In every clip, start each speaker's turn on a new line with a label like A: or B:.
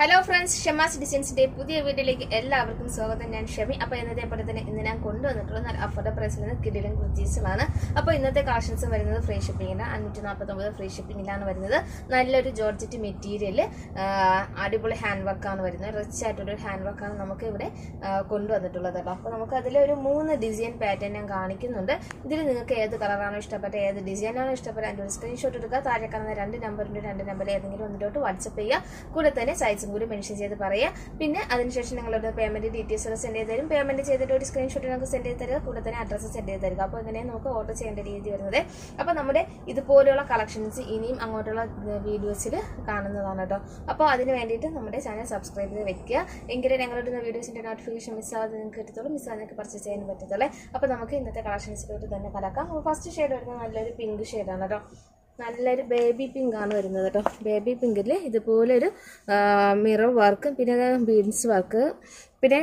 A: Hello friends Shamas ഡിസൈൻസിന്റെ പുതിയ വീഡിയോയിലേക്ക് എല്ലാവർക്കും സ്വാഗതം. ഞാൻ ഷമി. അപ്പൊ ഇന്നത്തെ പോലെ തന്നെ ഇന്ന് ഞാൻ കൊണ്ടുവന്നിട്ടുള്ള നല്ല പ്രൈസിൽ നിന്ന് കിടിലും കുർജീസുമാണ് അപ്പൊ ഇന്നത്തെ കളക്ഷൻസ് വരുന്നത് ഫ്രീ ഷിപ്പിംഗിന് അഞ്ഞൂറ്റി നാൽപ്പത്തി ഒമ്പത് ഫ്രീ ഷിപ്പിംഗിലാണ് വരുന്നത്. നല്ലൊരു ജോർജറ്റ് മെറ്റീരിയൽ അടിപൊളി ഹാൻഡ് വർക്കാണ് വരുന്നത്. റിച്ച് ആയിട്ടൊരു ഹാൻഡ് വർക്കാണ് നമുക്ക് ഇവിടെ കൊണ്ടുവന്നിട്ടുള്ളത് കേട്ടോ. അപ്പൊ നമുക്ക് അതിലൊരു മൂന്ന് ഡിസൈൻ പാറ്റേൺ ഞാൻ കാണിക്കുന്നുണ്ട്. ഇതിൽ നിങ്ങൾക്ക് ഏത് കളറാണോ ഇഷ്ടപ്പെട്ട ഏത് ഡിസൈനാണോ ഇഷ്ടപ്പെട്ട അതിന്റെ ഒരു സ്ക്രീൻഷോട്ട് എടുക്കുക. താഴെ കാണുന്ന രണ്ട് നമ്പറിന്റെ രണ്ട് നമ്പറിൽ ഏതെങ്കിലും ഒന്നിലോട്ട് വാട്സപ്പ് ചെയ്യുക. കൂടെ തന്നെ സൈസും കൂടി മെൻഷൻ ചെയ്ത് പറയുക പിന്നെ അതിനുശേഷം നിങ്ങളുടെ പേയ്മെന്റ് ഡീറ്റെയിൽസ് സെൻഡ് ചെയ്ത് തരും. പേയ്മെന്റ് ചെയ്തിട്ട് ഒരു സ്ക്രീൻഷോട്ട് നമുക്ക് സെൻഡ് ചെയ്ത് തരിക. കൂടെ തന്നെ അഡ്രസ്സ് സെൻഡ് ചെയ്ത് തരിക. അപ്പോൾ ഇങ്ങനെ നമുക്ക് ഓർഡർ ചെയ്യേണ്ട രീതി വരുന്നത്. അപ്പോൾ നമ്മുടെ ഇതുപോലെയുള്ള കളക്ഷൻസ് ഇനിയും അങ്ങോട്ടുള്ള വീഡിയോസിൽ കാണുന്നതാണ് കേട്ടോ. അപ്പോൾ അതിന് വേണ്ടിയിട്ട് നമ്മുടെ ചാനൽ സബ്സ്ക്രൈബ് ചെയ്ത് വെക്കുക. എങ്കിലേ ഞങ്ങളുടെ വീഡിയോസിന്റെ നോട്ടിഫിക്കേഷൻ മിസ്സാകാതെ നിങ്ങൾക്ക് കിട്ടത്തുള്ളൂ. മിസ്സാതെ നിങ്ങൾക്ക് പർച്ചേസ് ചെയ്യാൻ പറ്റത്തുള്ളൂ. അപ്പോൾ നമുക്ക് ഇന്നത്തെ കളക്ഷൻസിലോട്ട് തന്നെ കലക്കാം. ഫസ്റ്റ് ഷെയ്ഡ് വരുന്നത് നല്ലൊരു പിങ്ക് ഷെയ്ഡാണ് കേട്ടോ. നല്ലൊരു ബേബി പിങ്ക് ആണ് വരുന്നത് കേട്ടോ ബേബി പിങ്കിൽ ഇതുപോലൊരു മിറർ വർക്കും പിന്നെ ബീൻസ് വർക്ക് പിന്നെ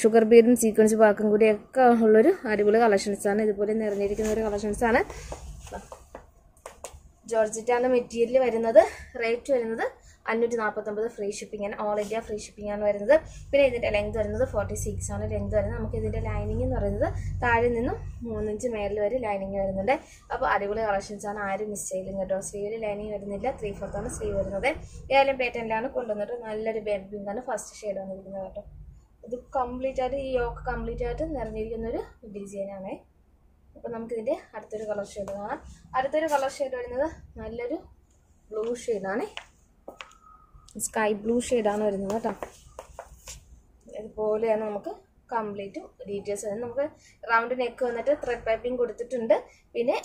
A: ഷുഗർ ബീഡും സീക്വൻസ് വർക്കും കൂടി ഒക്കെ ഉള്ളൊരു അടിപൊളി കളക്ഷൻസ് ആണ്. ഇതുപോലെ നിറഞ്ഞിരിക്കുന്ന ഒരു കളക്ഷൻസ് ആണ്. ജോർജറ്റാണ് മെറ്റീരിയൽ വരുന്നത്. റേറ്റ് വരുന്നത് അഞ്ഞൂറ്റി നാൽപ്പത്തൊമ്പത് ഫ്രീ ഷിപ്പിംഗ് ആണ് ഓൾ ഇന്ത്യ ഫ്രീ ഷിപ്പിംഗ് ആണ് വരുന്നത്. പിന്നെ ഇതിന്റെ ലെങ്ത് വരുന്നത് ഫോർട്ടി സിക്സ് ആണ്. ലെങ്ത് വരുന്നത് നമുക്ക് ഇതിന്റെ ലൈനിങ് എന്ന് പറയുന്നത് താഴെ നിന്നും മൂന്നിഞ്ച് മേലിൽ വരെ ലൈനിങ് വരുന്നുണ്ട്. അപ്പോൾ അടിപൊളി കളക്ഷൻസ് ആണ്. ആരും മിസ് ചെയ്യില്ല കേട്ടോ. സ്ലീവിൽ ലൈനിങ് വരുന്നില്ല. ത്രീ ആണ് സ്ലീവ് വരുന്നത്. ഏതായാലും പേറ്റന്റിലാണ് കൊണ്ടുവന്നിട്ട് നല്ലൊരു ബേബി ആണ് ഫസ്റ്റ് ഷെയ്ഡ് വന്നിരിക്കുന്നത് കേട്ടോ. ഇത് കംപ്ലീറ്റ് ആയിട്ട് ഈ യോക്ക് കംപ്ലീറ്റ് ആയിട്ട് നിറഞ്ഞിരിക്കുന്ന ഒരു ഡിസൈനാണേ അപ്പോൾ നമുക്കിതിന്റെ അടുത്തൊരു കളർ ഷെയ്ഡ് കാണാം. അടുത്തൊരു കളർ ഷെയ്ഡ് വരുന്നത് നല്ലൊരു ബ്ലൂ ഷെയ്ഡാണ് സ്കൈ ബ്ലൂ ഷെയ്ഡാണ് വരുന്നത് കേട്ടോ. ഇതുപോലെയാണ് നമുക്ക് കംപ്ലീറ്റ് ഡീറ്റെയിൽസ് വരുന്നത്. നമുക്ക് റൗണ്ട് നെക്ക് വന്നിട്ട് ത്രെഡ് പൈപ്പിംഗ് കൊടുത്തിട്ടുണ്ട്. പിന്നെ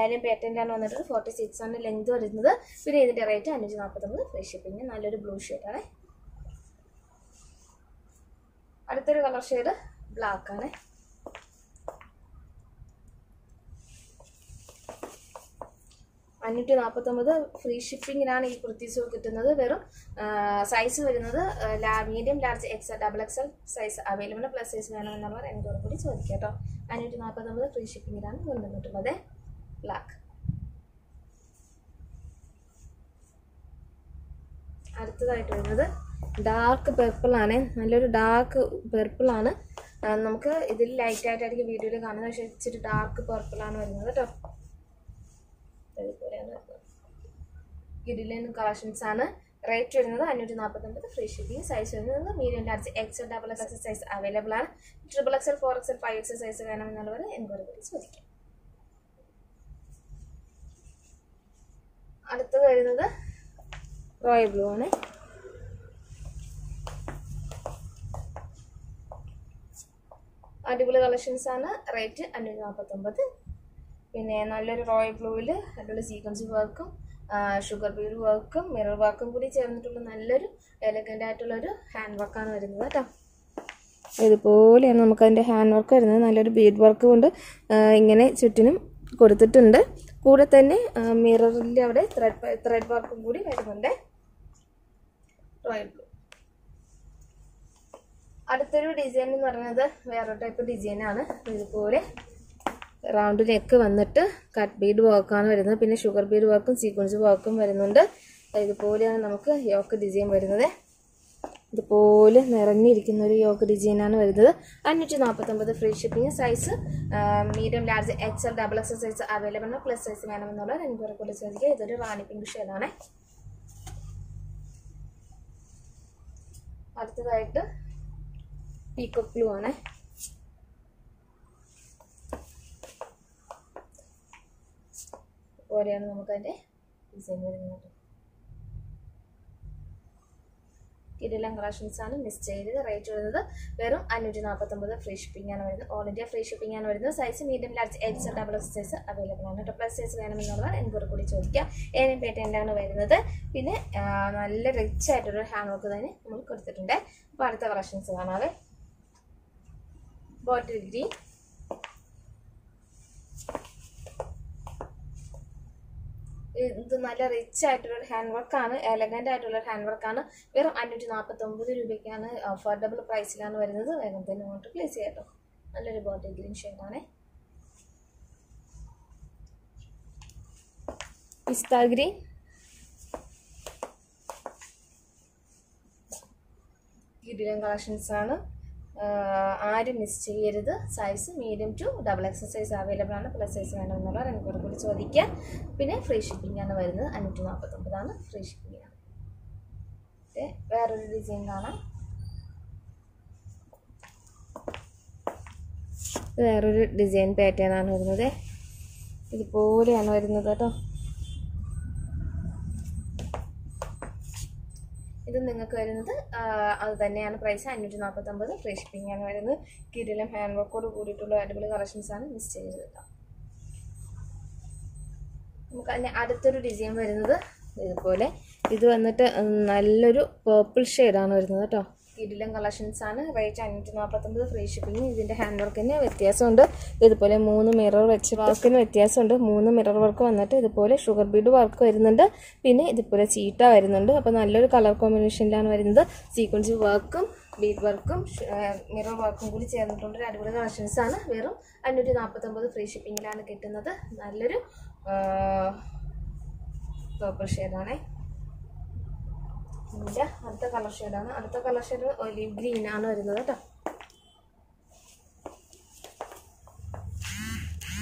A: ഏലിയം പാറ്റേണിലാണ് വന്നിട്ട് ഫോർട്ടി സിക്സ് ആണ് ലെങ്ത് വരുന്നത്. പിന്നെ ഇതിന്റെ റേറ്റ് അഞ്ഞൂറ്റി നാൽപ്പത്തൊമ്പത് ഫ്രീ ഷിപ്പിംഗ് നല്ലൊരു ബ്ലൂ ഷെയ്ഡാണ് അടുത്തൊരു കളർ ഷെയ്ഡ് ബ്ലാക്ക് അഞ്ഞൂറ്റി നാൽപ്പത്തൊമ്പത് ഫ്രീ ഷിപ്പിങ്ങിനാണ് ഈ കുർത്തീസ് കിട്ടുന്നത്. വെറും സൈസ് വരുന്നത് medium large XL double X XL size available plus size വേണമെന്നുള്ളവർ എന്നോട് കൂടി ചോദിക്കാം കേട്ടോ അഞ്ഞൂറ്റി നാൽപ്പത്തൊമ്പത് ഫ്രീ ഷിപ്പിങ്ങിനാണ് കൊണ്ടുവന്നിട്ടുള്ളത്. ബ്ലാക്ക് അടുത്തതായിട്ട് വരുന്നത് ഡാർക്ക് പെർപ്പിൾ ആണ്. നല്ലൊരു ഡാർക്ക് പെർപ്പിൾ ആണ്. നമുക്ക് ഇതിൽ ലൈറ്റ് ആയിട്ടായിരിക്കും വീഡിയോയിൽ കാണുന്നത്. പക്ഷേ ഇച്ചിരി ഡാർക്ക് പെർപ്പിൾ ആണ് വരുന്നത് കേട്ടോ കിഡിലൻ കളക്ഷൻസ് ആണ്. റേറ്റ് വരുന്നത് അഞ്ഞൂറ്റി നാൽപ്പത്തൊമ്പത് ഫ്രീ ഷിപ്പിംഗ് സൈസ് വരുന്നത് medium large XL double XL size available ആണ്. Triple XL four XL five XL size വേണമെന്നുള്ളവർ enquiry കൂടി ചോദിക്കാം. അടുത്തത് വരുന്നത് റോയൽ ബ്ലൂ ആണ്. അടിപൊളി കളക്ഷൻസ് ആണ്. റേറ്റ് അഞ്ഞൂറ്റി നാൽപ്പത്തൊമ്പത് പിന്നെ നല്ലൊരു റോയൽ ബ്ലൂവിൽ അടിപൊളി സീക്വൻസ് വർക്കും ഷുഗർ ബീഡ് വർക്കും മിറർ വർക്കും കൂടി ചേർന്നിട്ടുള്ള നല്ലൊരു എലഗന്റ് ആയിട്ടുള്ളൊരു ഹാൻഡ് വർക്കാണ് വരുന്നത് കേട്ടോ. ഇതുപോലെയാണ് നമുക്ക് അതിന്റെ ഹാൻഡ് വർക്ക് വരുന്നത് നല്ലൊരു ബീഡ് വർക്ക് കൊണ്ട് ഇങ്ങനെ ചുറ്റിനും കൊടുത്തിട്ടുണ്ട്. കൂടെ തന്നെ മിററിന്റെ അവിടെ ത്രെഡ് ത്രെഡ് വർക്കും കൂടി വരുന്നുണ്ട്. റോയൽ ബ്ലൂ അടുത്തൊരു ഡിസൈൻ എന്ന് പറയുന്നത് വേറെ ടൈപ്പ് ഡിസൈനാണ് ഇതുപോലെ റൗണ്ട് നെക്ക് വന്നിട്ട് കട്ട് ബീഡ് വർക്കാണ് വരുന്നത്. പിന്നെ ഷുഗർ ബീഡ് വർക്കും സീക്വൻസ് വർക്കും വരുന്നുണ്ട്. ഇതുപോലെയാണ് നമുക്ക് യോക്ക് ഡിസൈൻ വരുന്നത്. ഇതുപോലെ നിറഞ്ഞിരിക്കുന്ന ഒരു യോക്ക് ഡിസൈനാണ് വരുന്നത്. അഞ്ഞൂറ്റി നാൽപ്പത്തൊമ്പത് free shipping size medium large X L double X size available ആണ്. പ്ലസ് സൈസ് വേണമെന്നുള്ള എനിക്ക് കൂടെ ചോദിക്കുക. ഇതൊരു റാണി പിങ്ക് ഷെയ്ഡാണ് അടുത്തതായിട്ട് പീക്കോ ബ്ലൂ ആണ്. പോലെയാണ് നമുക്കതിന്റെ ഡിസൈൻ വരുന്നത്. കിടിലം ആണ്. മിസ് ചെയ്തത് റേറ്റ് വരുന്നത് വെറും അഞ്ഞൂറ്റി നാൽപ്പത്തൊമ്പത് ഫ്രീ ഷിപ്പിംഗ് ആണ് വരുന്നത്. ഓൾ ഇന്ത്യ ഫ്രീ ഷിപ്പിംഗ് ആണ് വരുന്നത്. Size medium large X double X size available ആണ്. കേട്ടോ പ്ലസ് സൈസ് വേണമെന്നുള്ളവർ എനിക്കൊരു കൂടി ചോദിക്കാം ഏതെങ്കിലും പേറ്റന്റാണ് വരുന്നത്. പിന്നെ നല്ല റിച്ച് ആയിട്ടൊരു ഹാൻഡ് വർക്ക് തന്നെ നമ്മൾ കൊടുത്തിട്ടുണ്ട്. അപ്പോൾ അടുത്ത കളക്ഷൻസ് കാണാവേ. ബോട്ടിൽ ഗ്രീൻ ഇത് നല്ല റിച്ച് ആയിട്ടുള്ള ഹാൻഡ് വർക്കാണ് എലഗന്റ് ആയിട്ടുള്ള ഹാൻഡ് വർക്കാണ് വെറും അഞ്ഞൂറ്റി നാൽപ്പത്തി ഒമ്പത് രൂപയ്ക്കാണ് അഫോർഡബിൾ പ്രൈസിലാണ് വരുന്നത്. വേഗം തന്നെ അങ്ങോട്ട് പ്ലേസ് ചെയ്യാം നല്ലൊരു ബോട്ടിൽ ഗ്രീൻ ഷെയ്ഡാണ് പിസ്താ ഗ്രീൻ. കിടിലം കളക്ഷൻസ് ആണ്. ആരും മിസ് ചെയ്യരുത്. Size medium to double X size available ആണ്. പ്ലസ് സൈസ് വേണമെന്നുള്ളവർ എനിക്കൊരു കൂടി ചോദിക്കുക പിന്നെ ഫ്രീ ഷിപ്പിംഗ് ആണ് വരുന്നത്. അഞ്ഞൂറ്റി നാൽപ്പത്തൊമ്പതാണ് ഫ്രീ ഷിപ്പിംഗ് ആണ്. വേറൊരു ഡിസൈൻ കാണാം. വേറൊരു ഡിസൈൻ പാറ്റേൺ ആണ് വരുന്നത്. ഇതുപോലെയാണ് വരുന്നത് കേട്ടോ. ഇത് നിങ്ങൾക്ക് വരുന്നത് അത് തന്നെയാണ് പ്രൈസ് അഞ്ഞൂറ്റി നാൽപ്പത്തൊമ്പത് ഫ്രീ ഷിപ്പിംഗ് ആണ് വരുന്നത്. കിരിലും ഹാൻഡ് വർക്കോട് കൂടിയിട്ടുള്ള അടിപൊളി കളക്ഷൻസ് ആണ് മിസ് ചെയ്തത് നമുക്ക് അതിന് അടുത്തൊരു ഡിസൈൻ വരുന്നത് ഇതുപോലെ. ഇത് വന്നിട്ട് നല്ലൊരു പേർപ്പിൾ ഷെയ്ഡാണ് വരുന്നത് കേട്ടോ കിടിലം കളക്ഷൻസ് ആണ്. റേറ്റ് അഞ്ഞൂറ്റി നാൽപ്പത്തൊമ്പത് ഫ്രീ ഷിപ്പിംഗ് ഇതിന്റെ ഹാൻഡ് വർക്കിന് വ്യത്യാസമുണ്ട്. ഇതുപോലെ മൂന്ന് മിറർ വെച്ച് വർക്കിന് വ്യത്യാസമുണ്ട്. മൂന്ന് മിറർ വർക്ക് വന്നിട്ട് ഇതുപോലെ ഷുഗർ ബീഡ് വർക്ക് വരുന്നുണ്ട്. പിന്നെ ഇതുപോലെ ചീട്ട വരുന്നുണ്ട്. അപ്പോൾ നല്ലൊരു കളർ കോമ്പിനേഷനിലാണ് വരുന്നത്. സീക്വൻസ് വർക്കും ബീഡ് വർക്കും മിറർ വർക്കും കൂടി ചേർന്നിട്ടുണ്ട്. ഒരു അടിപൊളി കളക്ഷൻസ് ആണ്. വെറും അഞ്ഞൂറ്റി നാൽപ്പത്തൊമ്പത് ഫ്രീ ഷിപ്പിങ്ങിലാണ് കിട്ടുന്നത്. നല്ലൊരു പേപ്പർ ഷെയ്ഡാണേ ഇതിന്റെ അടുത്ത കളർ ഷെയ്ഡാണ് അടുത്ത കളർ ഷെയ്ഡ് ഒലിവ് ഗ്രീൻ ആണ് വരുന്നത് കേട്ടോ.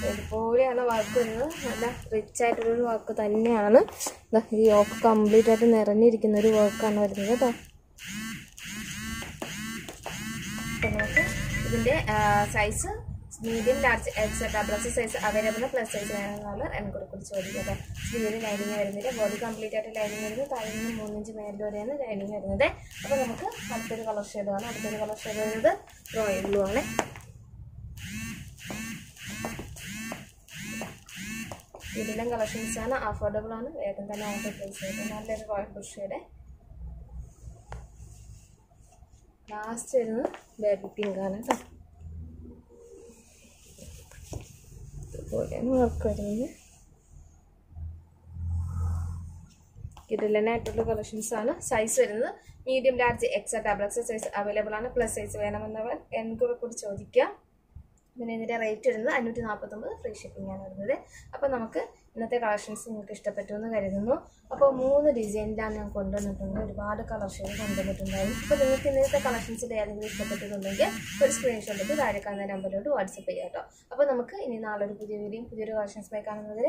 A: ഒരുപോലെയാണ് വർക്ക് വരുന്നത്. നല്ല റിച്ച് ആയിട്ടുള്ളൊരു വർക്ക് തന്നെയാണ്. ഈ യോക്ക് കംപ്ലീറ്റ് ആയിട്ട് നിറഞ്ഞിരിക്കുന്ന ഒരു വർക്കാണ് വരുന്നത് കേട്ടോ. ഇതിന്റെ size medium large X double size available plus size വേണമെന്നുള്ള എനിക്കൊരു കുറിച്ച് ചോദിക്കുന്നത് സ്ലീവിൽ ലൈനിങ് വരുന്നില്ല. ബോഡി കംപ്ലീറ്റ് ആയിട്ട് ലൈനിങ് വരുന്നത് താഴെ മൂന്നിഞ്ച് മേലിൽ വരെയാണ് ലൈനിങ് വരുന്നത്. അപ്പോൾ നമുക്ക് അടുത്തൊരു കളർ ഷെയ്ഡ് ആണ് അടുത്തൊരു കളർ ഷെയ്ഡ് വരുന്നത് റോയൽ ബ്ലൂ ആണ്. ഇതിലും കളക്ഷൻസ് ആണ്. അഫോർഡബിൾ ആണ്. വേഗം തന്നെ ഓർഡർ പ്ലേസ് ചെയ്ത് നല്ലൊരു റോയൽ ബ്ലൂ ഷെയ്ഡ് ലാസ്റ്റ് വരുന്നത് ബേബി പിങ്ക് ആണ് കേട്ടോ. ഇതുപോലെയാണ് വർക്ക് വരുന്നത് കിടലനായിട്ടുള്ള കളക്ഷൻസ് ആണ്. സൈസ് വരുന്നത് medium large X double size available ആണ്. പ്ലസ് സൈസ് വേണമെന്നവർ എൻകൂടെ കൂടി ചോദിക്കാം. പിന്നെ ഇതിന്റെ റേറ്റ് വരുന്നത് അഞ്ഞൂറ്റി നാൽപ്പത്തൊമ്പത് ഫ്രീ ഷിപ്പിംഗ് ആണ് വരുന്നത്. അപ്പോൾ നമുക്ക് ഇന്നത്തെ കളക്ഷൻസ് നിങ്ങൾക്ക് ഇഷ്ടപ്പെട്ടു എന്ന് കരുതുന്നു. അപ്പോൾ മൂന്ന് ഡിസൈനിലാണ് ഞാൻ കൊണ്ടുവന്നിട്ടുണ്ട്. ഒരുപാട് കളർ കൊണ്ടുവന്നിട്ടുണ്ടായിരുന്നു. അപ്പോൾ നിങ്ങൾക്ക് ഇന്നത്തെ കളക്ഷൻസിൽ ഏതെങ്കിലും ഇഷ്ടപ്പെട്ടിട്ടുണ്ടെങ്കിൽ ഒരു സ്ക്രീൻഷോട്ട് എടുത്ത് താഴെ കാണുന്ന നമ്പറിലോട്ട് വാട്സപ്പ് ചെയ്യാം കേട്ടോ. അപ്പോൾ നമുക്ക് ഇനി നാളെ ഒരു പുതിയ വീഡിയോയും പുതിയൊരു കളക്ഷൻസ് കാണുന്നതിൽ